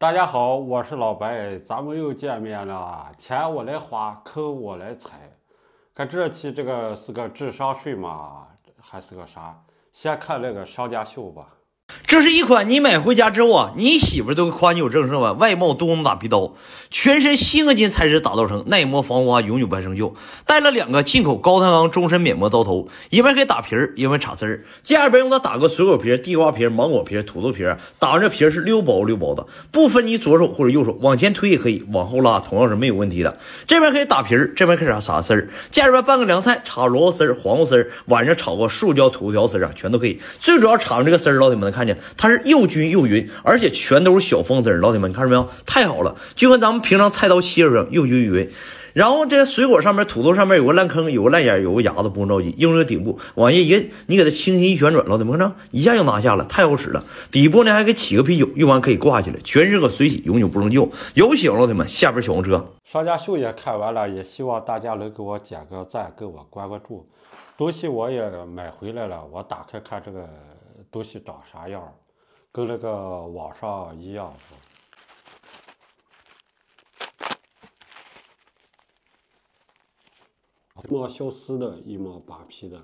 大家好，我是老白，咱们又见面了。钱我来花，坑我来踩。看这期这个是个智商税吗？还是个啥？先看那个商家秀吧。这是一款你买回家之后啊，你媳妇都会夸你有正事吧？外贸多功能打皮刀，全身锌合金材质打造成，耐磨防刮，永久不生锈。带了两个进口高碳钢终身免磨刀头，一边可以打皮儿，一边插丝儿。家里边用它打个水果皮、地瓜皮、芒果皮、土豆皮，打完这皮是溜薄溜薄的，不分你左手或者右手，往前推也可以，往后拉同样是没有问题的。这边可以打皮儿，这边可以插丝儿。家里边拌个凉菜，插萝卜丝儿、黄瓜丝儿，晚上炒个树椒土豆条丝儿啊，全都可以。最主要插上这个丝儿，老铁们能看见。它是又均又匀，而且全都是小方丝儿，老铁们，你看着没有？太好了，就跟咱们平常菜刀切似的，又均匀。然后这水果上面、土豆上面有个烂坑，有个烂眼，有个牙子，不用着急，用这个顶部往下一摁，你给它轻轻一旋转，老铁们看着，一下就拿下了，太好使了。底部呢还给起个啤酒，用完可以挂起来，全是个水洗，永久不生锈。有喜欢老铁们，下边小黄车商家秀也看完了，也希望大家能给我点个赞，给我关个注。东西我也买回来了，我打开看这个东西长啥样。跟那个网上一样，一毛消失的，一毛扒皮的。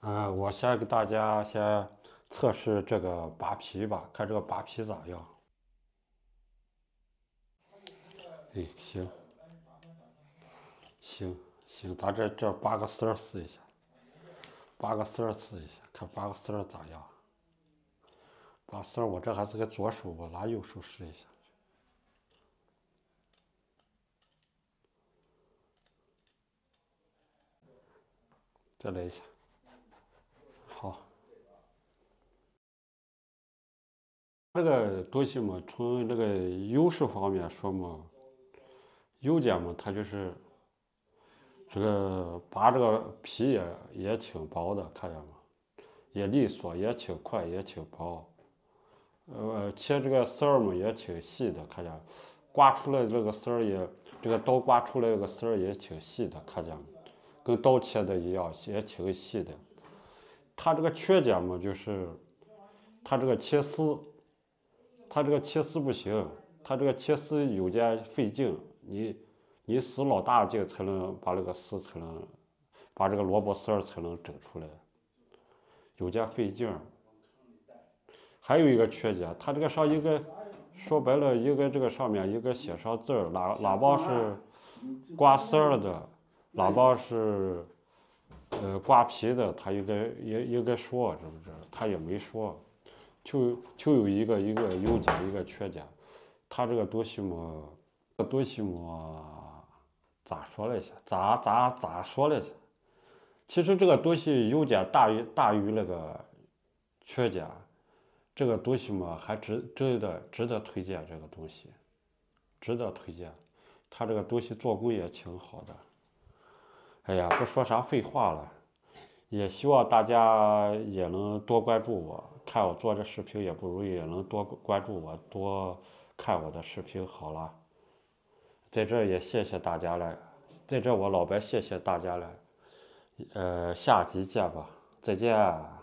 嗯，我先给大家先测试这个扒皮吧，看这个扒皮咋样。哎，行，行行，咱这这扒个丝儿试一下，扒个丝儿试一下，看扒个丝儿咋样。把丝儿，我这还是个左手，我拿右手试一下。再来一下，好。这个东西嘛，从这个优势方面说嘛，优点嘛，它就是这个拔这个皮也也挺薄的，看见吗？也利索，也挺快，也挺薄。呃，切这个丝儿嘛也挺细的，看见，刮出来这个丝儿也，这个刀刮出来这个丝儿也挺细的，看见吗，跟刀切的一样，也挺细的。它这个缺点嘛，就是它这个切丝，它这个切丝不行，它这个切丝有点费劲，你你使老大劲才能把那个丝才能，把这个萝卜丝儿才能整出来，有点费劲儿。还有一个缺点，它这个上应该说白了，应该这个上面应该写上字儿，喇喇叭是刮丝儿的，喇叭是呃刮皮的，他应该也应该说是不是？他也没说，就就有一个一个优点一个缺点，他这个东西嘛，这东西嘛，咋说了一下？咋咋咋说了一下？其实这个东西优点大于大于那个缺点。这个东西嘛，还值真的值得推荐。这个东西值得推荐，它这个东西做工也挺好的。哎呀，不说啥废话了，也希望大家也能多关注我，看我做这视频也不容易，也能多关注我，多看我的视频。好了，在这也谢谢大家了，在这我老白谢谢大家了，呃，下集见吧，再见。